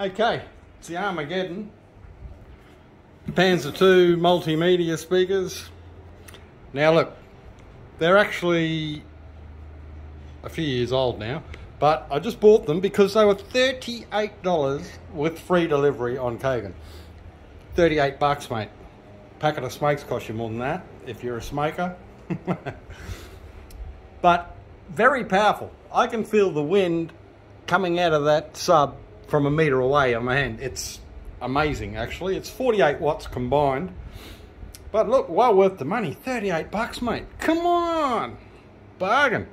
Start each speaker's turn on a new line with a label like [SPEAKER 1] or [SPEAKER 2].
[SPEAKER 1] Okay, it's the Armageddon. Panzer 2 multimedia speakers. Now look, they're actually a few years old now, but I just bought them because they were $38 with free delivery on Kogan. 38 bucks, mate. Packet of smokes cost you more than that if you're a smoker. but very powerful. I can feel the wind coming out of that sub from a meter away on my hand. It's amazing, actually. It's 48 watts combined. But look, well worth the money. 38 bucks, mate. Come on. Bargain.